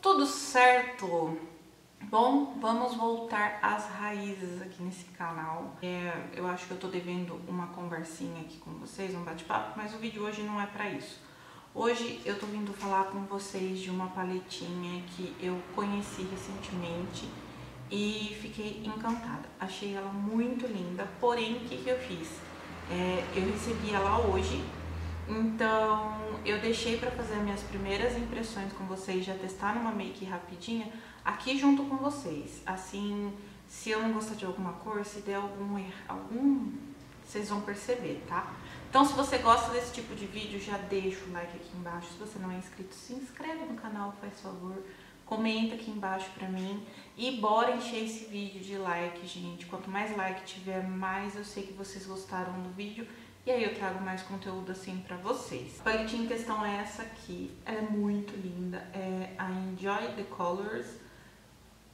Tudo certo? Bom, vamos voltar às raízes aqui nesse canal. É, eu acho que eu tô devendo uma conversinha aqui com vocês, um bate-papo, mas o vídeo hoje não é pra isso. Hoje eu tô vindo falar com vocês de uma paletinha que eu conheci recentemente e fiquei encantada. Achei ela muito linda, porém o que, que eu fiz? É, eu recebi ela hoje, então eu deixei para fazer minhas primeiras impressões com vocês, já testar uma make rapidinha aqui junto com vocês. Assim, se eu não gostar de alguma cor, se der algum erro, algum, vocês vão perceber, tá? Então, se você gosta desse tipo de vídeo, já deixa o like aqui embaixo. Se você não é inscrito, se inscreve no canal, faz favor. Comenta aqui embaixo pra mim. E bora encher esse vídeo de like, gente. Quanto mais like tiver, mais eu sei que vocês gostaram do vídeo. E aí eu trago mais conteúdo assim pra vocês. A paletinha em questão é essa aqui. Ela é muito linda. É a Enjoy the Colors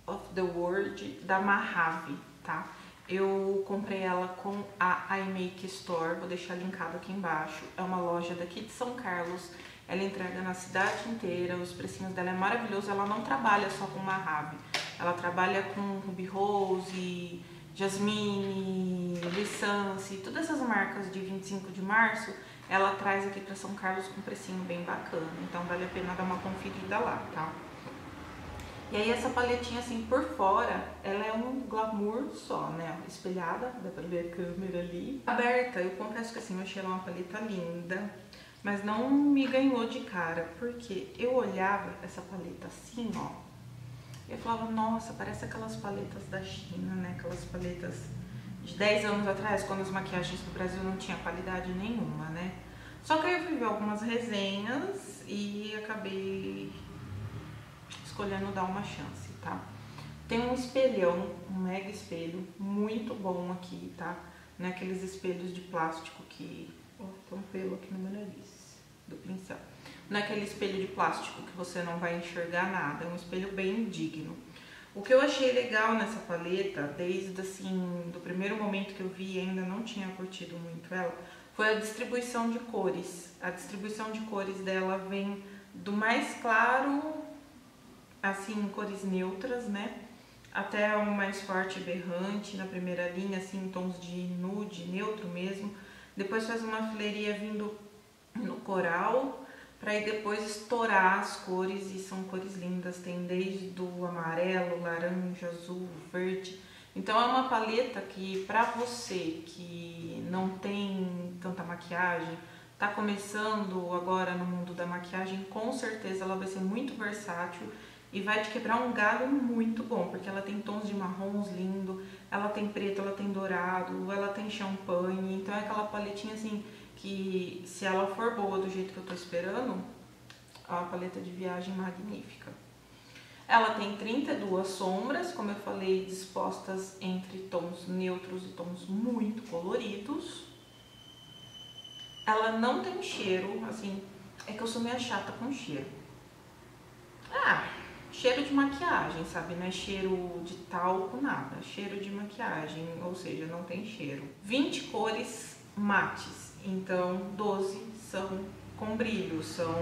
of the World da Mahave, tá? Eu comprei ela com a iMake Store, vou deixar linkado aqui embaixo. É uma loja daqui de São Carlos. Ela entrega na cidade inteira, os precinhos dela é maravilhoso. Ela não trabalha só com Mahave. Ela trabalha com Ruby Rose, Jasmine, Lissance, todas essas marcas de 25 de março, ela traz aqui para São Carlos com um precinho bem bacana. Então vale a pena dar uma conferida lá, tá? E aí essa paletinha assim por fora, ela é um glamour só, né? Espelhada, dá pra ver a câmera ali. Aberta, eu confesso que assim, eu achei ela uma paleta linda, mas não me ganhou de cara, porque eu olhava essa paleta assim, ó, eu falava, nossa, parece aquelas paletas da China, né? Aquelas paletas de 10 anos atrás, quando as maquiagens do Brasil não tinha qualidade nenhuma, né? Só que aí eu fui ver algumas resenhas e acabei escolhendo dar uma chance, tá? Tem um espelhão, um mega espelho, muito bom aqui, tá? Não é aqueles espelhos de plástico que... Ó, oh, tem um pelo aqui no meu nariz, do pincel naquele espelho de plástico que você não vai enxergar nada, é um espelho bem digno. O que eu achei legal nessa paleta, desde assim, do primeiro momento que eu vi, ainda não tinha curtido muito ela, foi a distribuição de cores. A distribuição de cores dela vem do mais claro, assim, cores neutras, né? Até o mais forte berrante na primeira linha, assim, tons de nude, neutro mesmo. Depois faz uma fileiria vindo no coral, para aí depois estourar as cores e são cores lindas, tem desde do amarelo, laranja, azul, verde. Então é uma paleta que para você que não tem tanta maquiagem, tá começando agora no mundo da maquiagem, com certeza ela vai ser muito versátil e vai te quebrar um galho muito bom, porque ela tem tons de marrons lindo, ela tem preto, ela tem dourado, ela tem champanhe, então é aquela paletinha assim que se ela for boa do jeito que eu tô esperando, é uma paleta de viagem magnífica. Ela tem 32 sombras, como eu falei, dispostas entre tons neutros e tons muito coloridos. Ela não tem cheiro, assim, é que eu sou meio chata com cheiro. Ah, cheiro de maquiagem, sabe? Não é cheiro de talco, nada. Cheiro de maquiagem, ou seja, não tem cheiro. 20 cores mates então, 12 são com brilho, são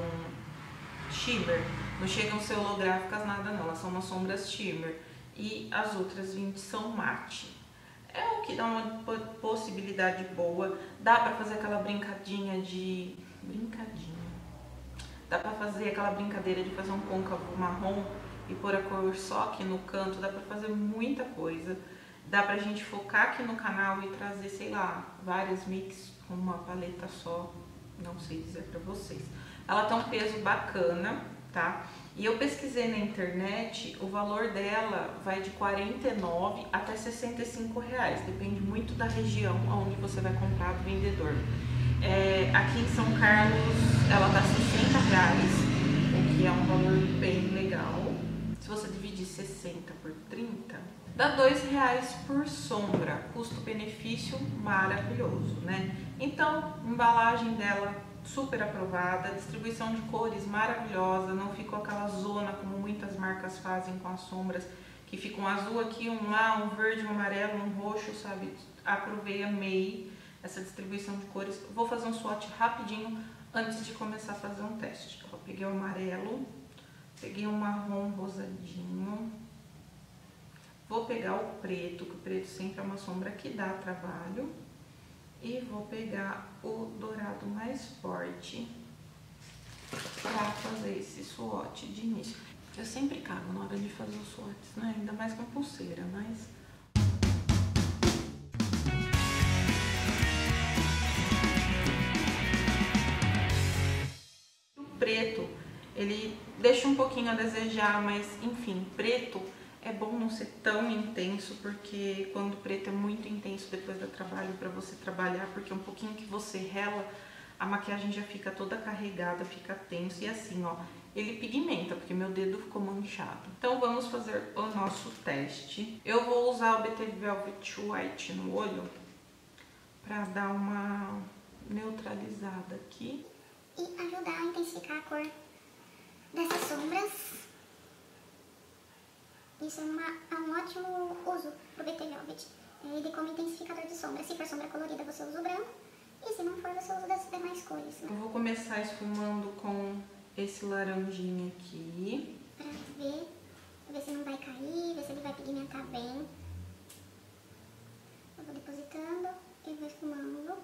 shimmer. Não chegam a ser holográficas nada não, elas são umas sombras shimmer. E as outras 20 são mate. É o que dá uma possibilidade boa. Dá pra fazer aquela brincadinha de... Brincadinha. Dá pra fazer aquela brincadeira de fazer um côncavo marrom e pôr a cor só aqui no canto. Dá pra fazer muita coisa. Dá pra gente focar aqui no canal e trazer, sei lá, várias mix com uma paleta só, não sei dizer pra vocês. Ela tem um peso bacana, tá? E eu pesquisei na internet, o valor dela vai de 49 até 65 reais, depende muito da região onde você vai comprar do vendedor. É, aqui em São Carlos ela tá 60 reais, o que é um valor bem legal. Se você dividir 60 por 30, dá dois reais por sombra, custo-benefício maravilhoso, né? Então, embalagem dela super aprovada, distribuição de cores maravilhosa, não ficou aquela zona como muitas marcas fazem com as sombras, que fica um azul aqui, um lá, um verde, um amarelo, um roxo, sabe? Aprovei, amei essa distribuição de cores. Vou fazer um swatch rapidinho antes de começar a fazer um teste. Eu peguei o amarelo, Peguei um marrom rosadinho. Vou pegar o preto, que o preto sempre é uma sombra que dá trabalho. E vou pegar o dourado mais forte para fazer esse swatch de início. Eu sempre cago na hora de fazer os swatches, né? Ainda mais com pulseira, mas... O preto, ele deixa um pouquinho a desejar, mas enfim, preto é bom não ser tão intenso, porque quando preto é muito intenso depois do trabalho, para você trabalhar, porque um pouquinho que você rela, a maquiagem já fica toda carregada, fica tenso. E assim, ó, ele pigmenta, porque meu dedo ficou manchado. Então vamos fazer o nosso teste. Eu vou usar o BT Velvet White no olho para dar uma neutralizada aqui. E ajudar a intensificar a cor dessas sombras. Isso é, uma, é um ótimo uso pro BT Velvet. Ele como intensificador de sombra. Se for sombra colorida, você usa o branco. E se não for, você usa das demais cores. Né? Eu vou começar esfumando com esse laranjinho aqui. Pra ver, ver se não vai cair, ver se ele vai pigmentar bem. Eu vou depositando e vou esfumando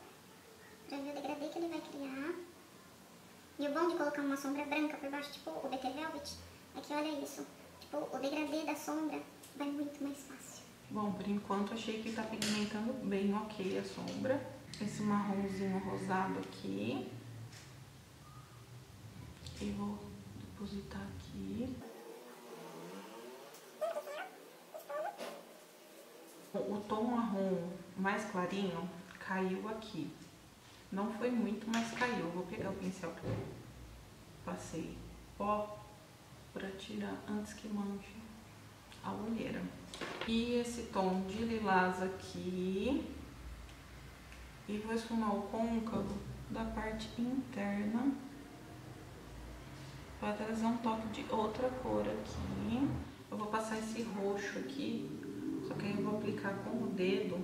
pra ver o degradê que ele vai criar. E o bom de colocar uma sombra branca por baixo, tipo o BT Velvet, é que olha isso. O degradê da sombra vai muito mais fácil. Bom, por enquanto achei que tá pigmentando bem ok a sombra. Esse marronzinho rosado aqui. E vou depositar aqui. O tom marrom mais clarinho caiu aqui. Não foi muito, mas caiu. Vou pegar o pincel que eu passei pó para tirar antes que manche a olheira. E esse tom de lilás aqui. E vou esfumar o côncavo da parte interna para trazer um toque de outra cor aqui. Eu vou passar esse roxo aqui, só que aí eu vou aplicar com o dedo,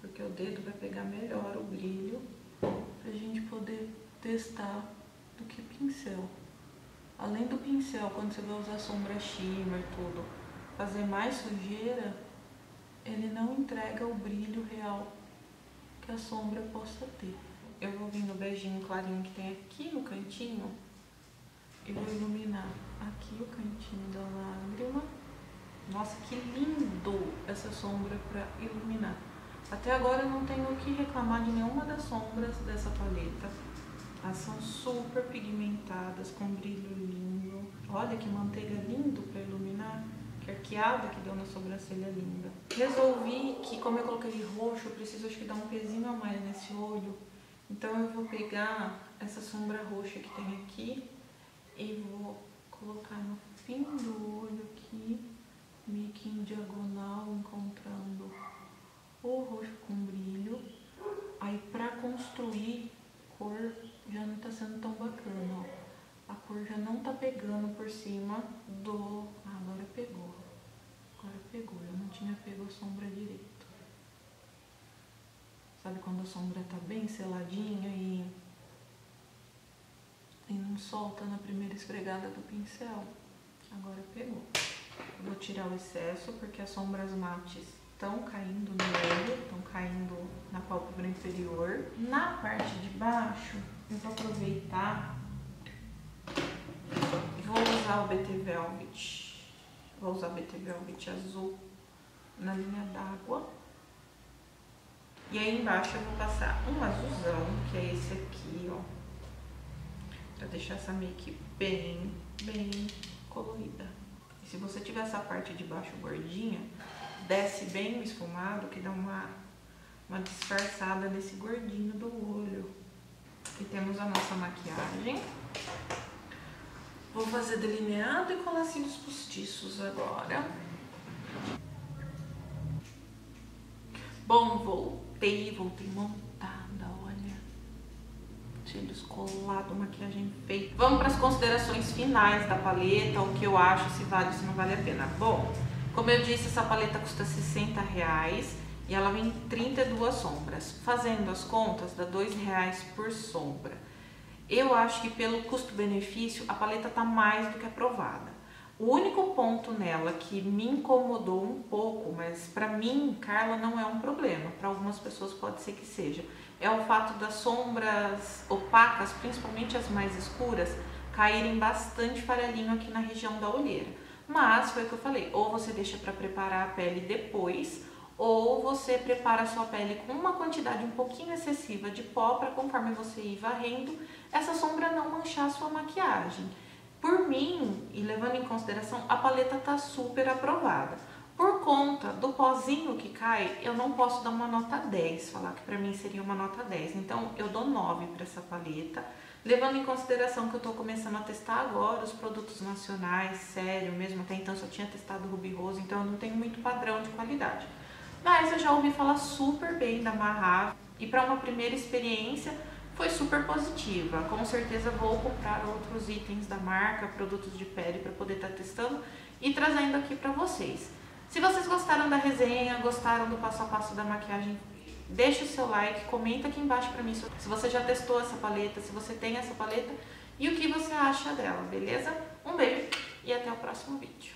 porque o dedo vai pegar melhor o brilho, pra gente poder testar do que pincel. Além do pincel, quando você vai usar sombra shimmer, tudo, fazer mais sujeira, ele não entrega o brilho real que a sombra possa ter. Eu vou vir no beijinho clarinho que tem aqui no cantinho, e vou iluminar aqui o cantinho da lágrima. Nossa, que lindo essa sombra para iluminar. Até agora eu não tenho o que reclamar de nenhuma das sombras dessa paleta. Elas são super pigmentadas, com brilho lindo. Olha que manteiga lindo para iluminar. Que arqueada que deu na sobrancelha linda. Resolvi que como eu coloquei roxo, eu preciso acho que dar um pezinho a mais nesse olho. Então eu vou pegar essa sombra roxa que tem aqui e vou colocar no fim do olho aqui, meio que em diagonal, encontrando o roxo com brilho. Aí pra construir cor já não tá sendo tão bacana, ó. A cor já não tá pegando por cima do... Ah, agora pegou. Agora pegou, eu não tinha pego a sombra direito. Sabe quando a sombra tá bem seladinha e e não solta na primeira esfregada do pincel. Agora pegou. Vou tirar o excesso porque as sombras mates estão caindo no olho, estão caindo na pálpebra inferior. Na parte de baixo, vou aproveitar vou usar o BT Velvet. Vou usar o BT Velvet azul na linha d'água. E aí embaixo eu vou passar um azulzão, que é esse aqui, ó Pra deixar essa make bem, bem colorida. E se você tiver essa parte de baixo gordinha, desce bem o esfumado que dá uma, uma disfarçada nesse gordinho do olho. Aqui temos a nossa maquiagem. Vou fazer delineado e colar cílios postiços agora. Bom, voltei, voltei montando cílios colado, maquiagem feita. Vamos para as considerações finais da paleta, o que eu acho, se vale ou se não vale a pena. Bom, como eu disse, essa paleta custa 60 reais e ela vem 32 sombras. Fazendo as contas, dá 2 reais por sombra. Eu acho que pelo custo-benefício a paleta tá mais do que aprovada. O único ponto nela que me incomodou um pouco, mas para mim, Carla, não é um problema. Para algumas pessoas pode ser que seja. É o fato das sombras opacas, principalmente as mais escuras, caírem bastante farelinho aqui na região da olheira. Mas foi o que eu falei, ou você deixa para preparar a pele depois, ou você prepara a sua pele com uma quantidade um pouquinho excessiva de pó para conforme você ir varrendo, essa sombra não manchar a sua maquiagem. Por mim, e levando em consideração, a paleta tá super aprovada. Por conta do pozinho que cai, eu não posso dar uma nota 10, falar que para mim seria uma nota 10. Então, eu dou 9 para essa paleta, levando em consideração que eu tô começando a testar agora os produtos nacionais, sério mesmo, até então só tinha testado Ruby Rose, então eu não tenho muito padrão de qualidade. Mas eu já ouvi falar super bem da Marrave e para uma primeira experiência foi super positiva. Com certeza vou comprar outros itens da marca, produtos de pele para poder estar tá testando e trazendo aqui para vocês. Se vocês gostaram da resenha, gostaram do passo a passo da maquiagem, deixa o seu like, comenta aqui embaixo para mim se você já testou essa paleta, se você tem essa paleta e o que você acha dela, beleza? Um beijo e até o próximo vídeo.